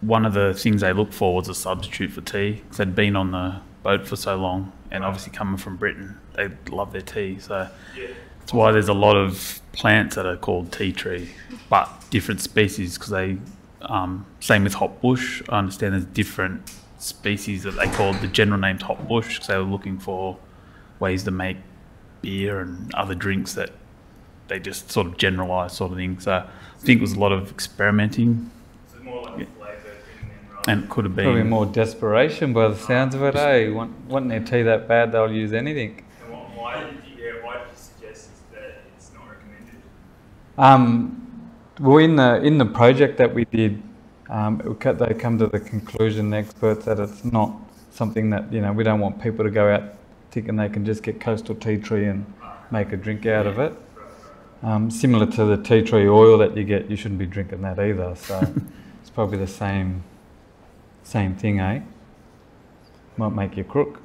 one of the things they looked for was a substitute for tea. 'cause they'd been on the boat for so long, and obviously coming from Britain, they love their tea. So Yeah. that's why there's a lot of plants that are called tea tree, but different species. Because they, um, same with hop bush. I understand there's different species that they called the general named hop bush because they were looking for ways to make beer and other drinks that they just sort of generalised sort of thing. So I think it was a lot of experimenting, So more like Yeah. flavour thing then, and it could have been Probably more desperation by the sounds of it, eh? Want, wanting their tea that bad, they'll use anything. And what, why did you, yeah, why did you suggest is that it's not recommended? Um, well, in the in the project that we did, um, it they come to the conclusion, the experts, that it's not something that you know we don't want people to go out thinking they can just get coastal tea tree and make a drink out of it. Um, similar to the tea tree oil that you get, you shouldn't be drinking that either. So it's probably the same same thing, eh? Might make you crook.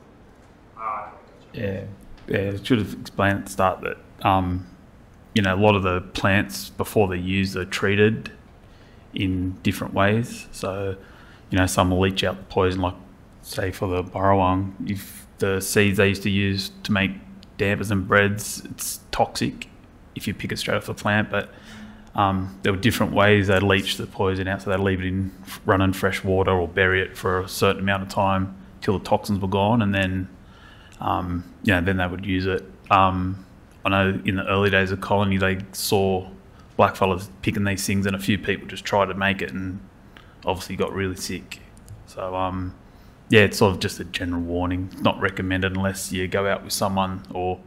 Ah, Yeah, yeah. I should have explained at the start that um, you know a lot of the plants before they're used are treated in different ways. So you know some will leach out the poison, like say for the burrawang, if the seeds they used to use to make dampers and breads, it's toxic if you pick it straight off the plant. But um, there were different ways they'd leach the poison out. So they'd leave it in running fresh water or bury it for a certain amount of time till the toxins were gone, and then um, then they would use it. Um, I know in the early days of colony, they saw blackfellas picking these things, and a few people just tried to make it, and obviously got really sick. So um, yeah, it's sort of just a general warning. It's not recommended unless you go out with someone or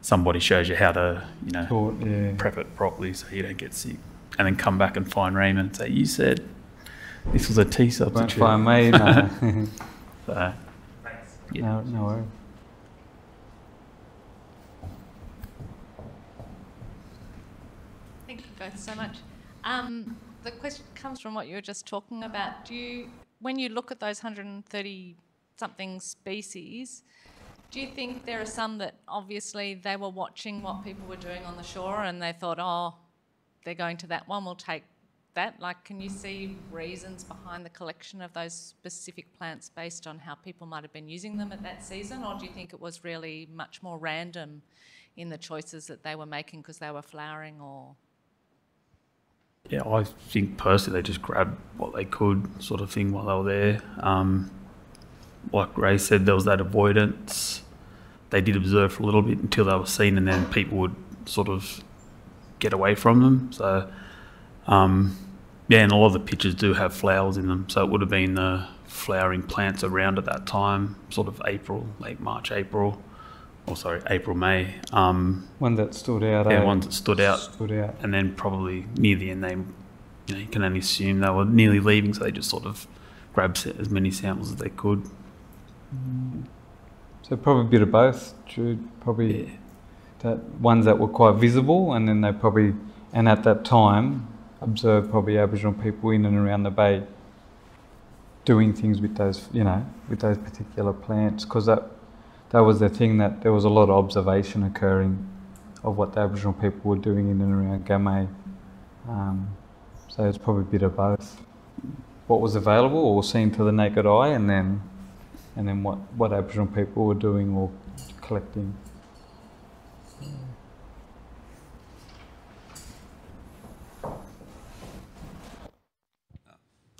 somebody shows you how to, you know, Thought, yeah. prep it properly so you don't get sick, and then come back and find Raymond and say, "You said this was a tea substitute." Won't find me. No, So, thanks. yeah. no, no worries. Thank you both so much. Um, the question comes from what you were just talking about. Do you, when you look at those 130 something species, do you think there are some that obviously they were watching what people were doing on the shore and they thought, oh, they're going to that one, we'll take that? Like, can you see reasons behind the collection of those specific plants based on how people might have been using them at that season? Or do you think it was really much more random in the choices that they were making because they were flowering or? Yeah, I think personally they just grabbed what they could, sort of thing, while they were there. Um, like Ray said, there was that avoidance. They did observe for a little bit until they were seen, and then people would sort of get away from them. So, um, yeah, and a lot of the pictures do have flowers in them. So it would have been the flowering plants around at that time, sort of April, late March, April, or sorry, April, May. Um, One that stood out. yeah, eh? ones that stood out Stood out. and then probably near the end they you know you can only assume they were nearly leaving so they just sort of grabbed as many samples as they could So probably a bit of both, Jude. Probably yeah that ones that were quite visible, and then they probably, and at that time, observed probably Aboriginal people in and around the bay doing things with those, you know, with those particular plants, because that that was the thing that there was a lot of observation occurring of what the Aboriginal people were doing in and around Kamay. Um, so it's probably a bit of both. What was available or seen to the naked eye, and then and then what, what Aboriginal people were doing or collecting.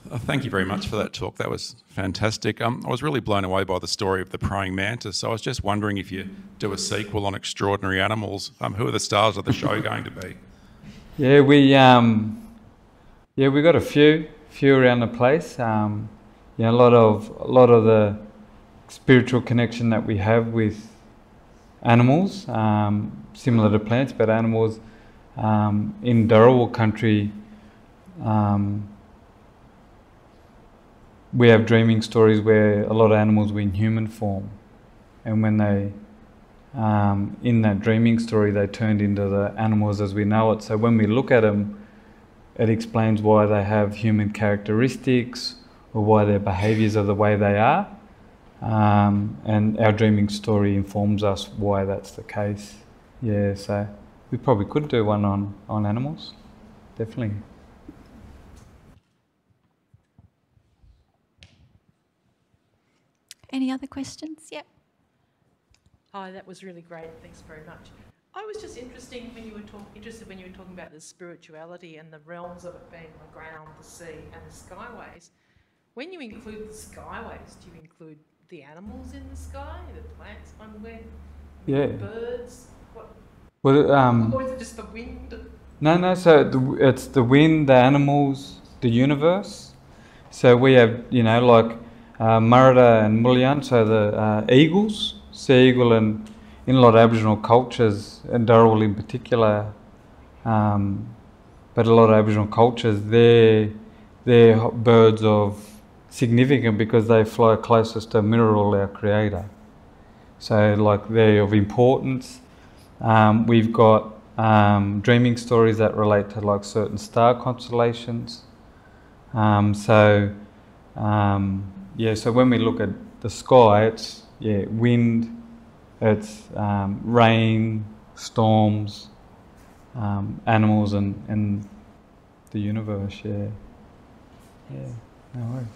Thank you very much for that talk. That was fantastic. Um, I was really blown away by the story of the praying mantis. So I was just wondering if you do a sequel on extraordinary animals. Um, who are the stars of the show going to be? Yeah, we um, yeah we got a few few around the place. Um, a lot of a lot of the spiritual connection that we have with animals, um, similar to plants, but animals um, in Dharawal country. Um, we have dreaming stories where a lot of animals were in human form, and when they um, in that dreaming story, they turned into the animals as we know it. So when we look at them, it explains why they have human characteristics or why their behaviors are the way they are. Um, and our dreaming story informs us why that's the case. Yeah, so we probably could do one on, on animals, definitely. Any other questions? Yep. Hi, that was really great. Thanks very much. I was just interesting when you were talk, interested when you were talking about the spirituality and the realms of it being the ground, the sea, and the skyways. When you include the skyways, do you include the animals in the sky, the plants, and where Yeah. birds? What? Well, um, Or is it just the wind? no, no. So the, it's the wind, the animals, the universe. So we have, you know, like uh, Murada and Mulyan, so the uh, eagles, sea eagle, and in a lot of Aboriginal cultures, and Dharawal in particular, um, but a lot of Aboriginal cultures, they're, they're birds of significant because they fly closest to Mineral, our creator. So, like, they're of importance. Um, we've got um, dreaming stories that relate to like certain star constellations. Um, so, um, yeah, so when we look at the sky, it's yeah, wind, it's um, rain, storms, um, animals, and, and the universe. Yeah, yeah, no worries.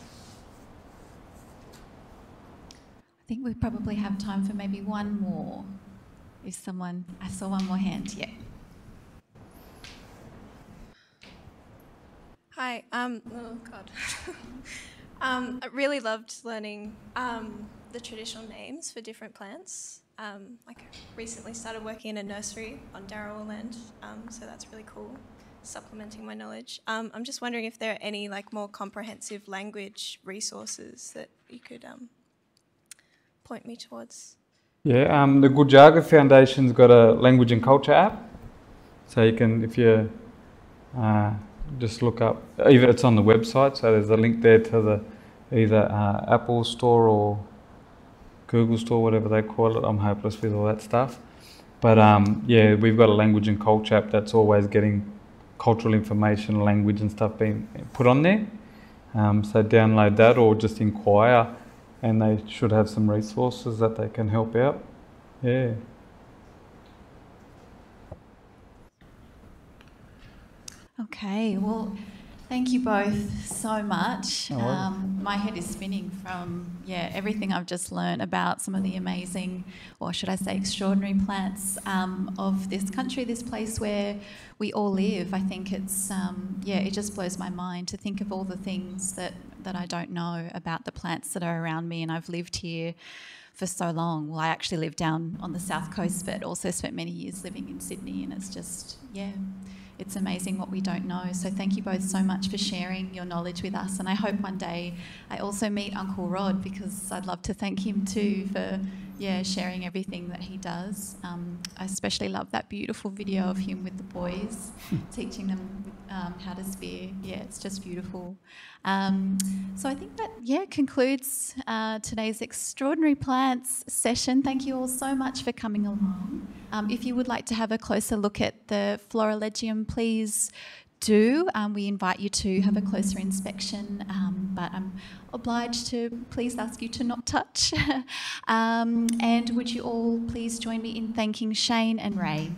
I think we probably have time for maybe one more. If someone, I saw one more hand, yeah. Hi. Um, oh God. um, I really loved learning um, the traditional names for different plants. Um, like I recently started working in a nursery on Dharawal land, um, so that's really cool. Supplementing my knowledge. Um, I'm just wondering if there are any like more comprehensive language resources that you could um, point me towards. Yeah, the Gujaga Foundation's got a language and culture app, so you can if you uh, just look up. Even it's on the website, so there's a link there to the either uh, Apple Store or Google Store, whatever they call it. I'm hopeless with all that stuff, but um, yeah, we've got a language and culture app that's always getting cultural information, language and stuff being put on there. Um, so download that or just inquire, and they should have some resources that they can help out. Yeah. Okay, well, thank you both so much. No. Um, my head is spinning from yeah everything I've just learned about some of the amazing, or should I say, extraordinary plants um, of this country, this place where we all live. I think it's um, yeah, it just blows my mind to think of all the things that that I don't know about the plants that are around me, and I've lived here for so long. Well, I actually lived down on the south coast, but also spent many years living in Sydney, and it's just yeah it's amazing what we don't know. So thank you both so much for sharing your knowledge with us. And I hope one day I also meet Uncle Rod because I'd love to thank him too for yeah sharing everything that he does. Um, I especially love that beautiful video of him with the boys, teaching them um, how to spear. Yeah, it's just beautiful. Um, so I think that yeah concludes uh, today's extraordinary plants session. Thank you all so much for coming along. Um, if you would like to have a closer look at the Florilegium, please do. Um, we invite you to have a closer inspection, um, but I'm obliged to please ask you to not touch. um, and would you all please join me in thanking Shane and Ray?